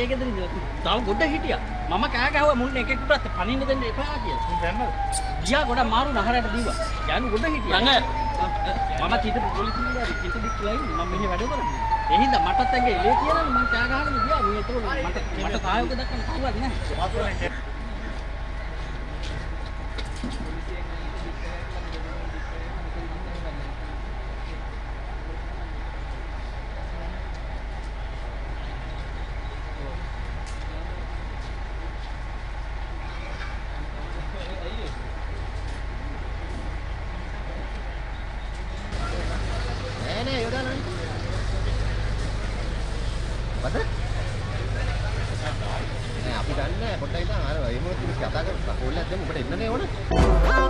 හොඳයි. ඒකද තව ගොඩ හිටියා. මම කෑ ගැහුවා මුන්න එකෙකුටත් පනින්න දෙන්න එපා කියලා. දැන්නද? ගියා ගොඩ මාරු නහරට දීවා. යනු ගොඩ හිටියා. මම හිටපු පොලිසිය නිලධාරි කිසි දික් ලයින් මම මෙහි වැඩ කරන්නේ. ඒ හින්දා මටත් ඇඟේ එලේ කියලා මම කෑ ගහගෙන ගියා. මේ ඒක මට මට සහයෝගය දක්වන්න කවුරුත් නැහැ නෑ නෑ යොදාලා වද නෑ අපි දන්නේ පොඩ්ඩක් ඉඳන් අර එමුත් කතා කරමු කෝල් එකක් දෙමු ඔබට එන්නනේ ඕන.